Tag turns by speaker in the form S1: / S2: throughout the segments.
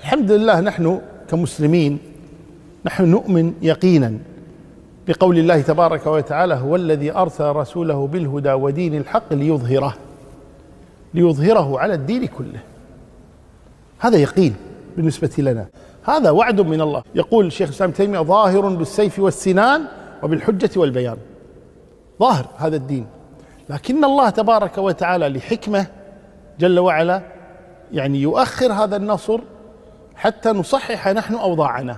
S1: الحمد لله نحن كمسلمين نحن نؤمن يقينا بقول الله تبارك وتعالى هو الذي أرسل رسوله بالهدى ودين الحق ليظهره ليظهره على الدين كله. هذا يقين بالنسبة لنا. هذا وعد من الله. يقول الشيخ الإسلام تيمية ظاهر بالسيف والسنان وبالحجة والبيان. ظاهر هذا الدين. لكن الله تبارك وتعالى لحكمة جل وعلا يعني يؤخر هذا النصر حتى نصحح نحن أوضاعنا.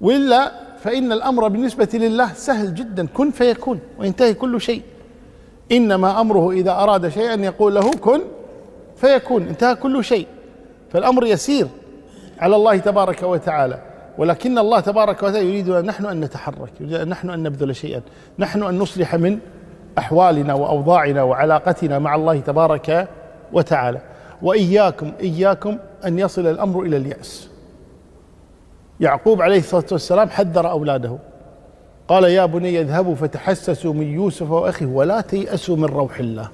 S1: وإلا فإن الأمر بالنسبة لله سهل جدا كن فيكون وينتهي كل شيء. إنما أمره إذا أراد شيئا يقول له كن فيكون انتهى كل شيء. فالأمر يسير على الله تبارك وتعالى. ولكن الله تبارك وتعالى يريد نحن أن نتحرك يريد نحن أن نبذل شيئا. نحن أن نصلح من أحوالنا وأوضاعنا وعلاقتنا مع الله تبارك وتعالى. وإياكم إياكم أن يصل الأمر إلى اليأس. يعقوب عليه الصلاة والسلام حذر أولاده. قال يا بني اذهبوا فتحسسوا من يوسف وأخيه ولا تيأسوا من روح الله.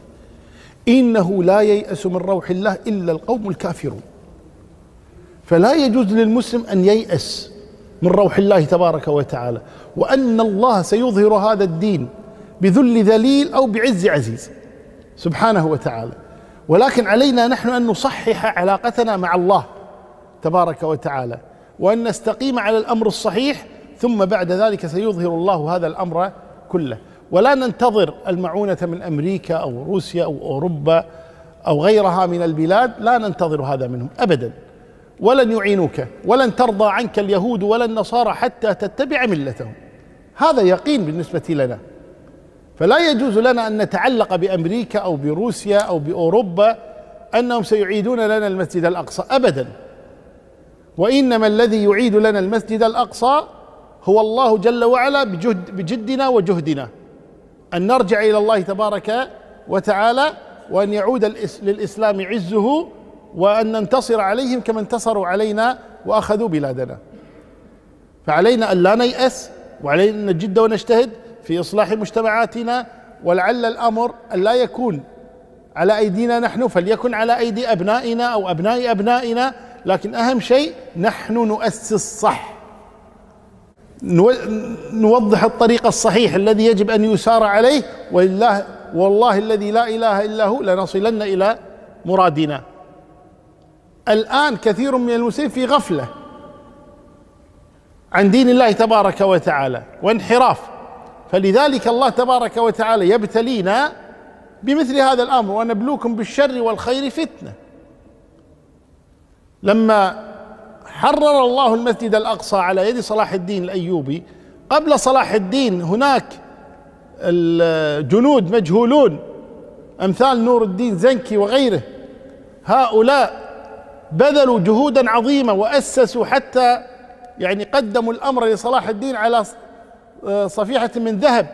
S1: إنه لا ييأس من روح الله إلا القوم الكافرون. فلا يجوز للمسلم أن ييأس من روح الله تبارك وتعالى. وأن الله سيظهر هذا الدين بذل ذليل أو بعز عزيز. سبحانه وتعالى. ولكن علينا نحن أن نصحح علاقتنا مع الله تبارك وتعالى وأن نستقيم على الأمر الصحيح ثم بعد ذلك سيظهر الله هذا الأمر كله. ولا ننتظر المعونة من أمريكا أو روسيا أو أوروبا أو غيرها من البلاد لا ننتظر هذا منهم أبدا. ولن يعينوك ولن ترضى عنك اليهود ولا النصارى حتى تتبع ملتهم. هذا يقين بالنسبة لنا. فلا يجوز لنا أن نتعلق بأمريكا أو بروسيا أو بأوروبا أنهم سيعيدون لنا المسجد الأقصى أبدا. وإنما الذي يعيد لنا المسجد الأقصى هو الله جل وعلا بجهد بجدنا وجهدنا. أن نرجع إلى الله تبارك وتعالى وأن يعود للإسلام عزه وأن ننتصر عليهم كما انتصروا علينا وأخذوا بلادنا. فعلينا أن لا نيأس وعلينا أن نجد ونجتهد في إصلاح مجتمعاتنا ولعل الأمر لا يكون على أيدينا نحن فليكن على أيدي أبنائنا أو أبناء أبنائنا لكن أهم شيء نحن نؤسس صح نوضح الطريق الصحيح الذي يجب أن يسار عليه والله والله الذي لا إله إلا هو لنصلن إلى مرادنا. الآن كثير من المسلمين في غفلة عن دين الله تبارك وتعالى وانحراف. فلذلك الله تبارك وتعالى يبتلينا بمثل هذا الأمر ونبلوكم بالشر والخير فتنة. لما حرر الله المسجد الأقصى على يد صلاح الدين الأيوبي قبل صلاح الدين هناك الجنود مجهولون أمثال نور الدين زنكي وغيره هؤلاء بذلوا جهودا عظيمه وأسسوا حتى يعني قدموا الأمر لصلاح الدين على صفيحة من ذهب.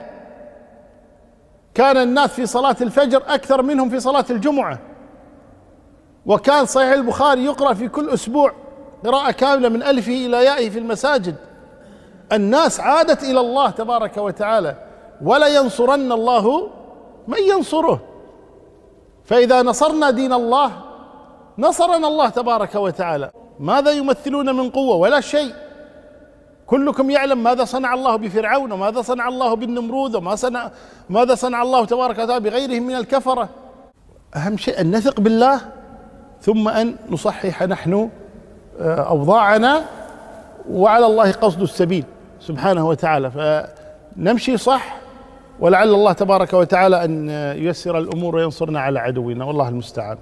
S1: كان الناس في صلاة الفجر أكثر منهم في صلاة الجمعة. وكان صحيح البخاري يقرأ في كل أسبوع قراءة كاملة من ألفه إلى يائه في المساجد. الناس عادت إلى الله تبارك وتعالى ولا ينصرن الله من ينصره. فإذا نصرنا دين الله نصرنا الله تبارك وتعالى. ماذا يمثلون من قوة؟ ولا شيء. كلكم يعلم ماذا صنع الله بفرعون وماذا صنع الله بالنمرود وما صنع ماذا صنع الله تبارك وتعالى بغيرهم من الكفرة. أهم شيء أن نثق بالله ثم أن نصحح نحن أوضاعنا وعلى الله قصد السبيل سبحانه وتعالى. فنمشي صح ولعل الله تبارك وتعالى أن ييسر الأمور وينصرنا على عدونا والله المستعان.